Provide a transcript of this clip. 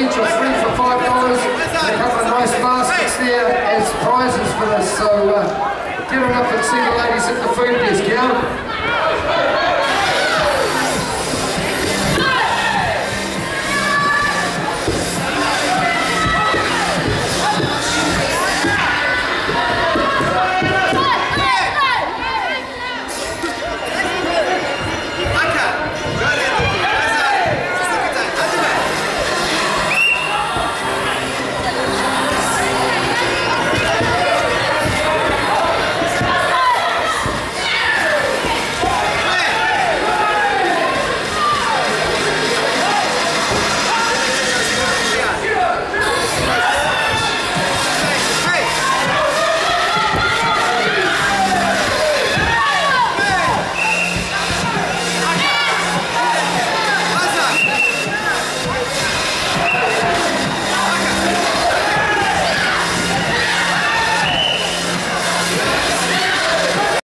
each or three for five dollars. A nice baskets there as prizes for this. So uh, get on up and see the ladies at the food desk, yeah?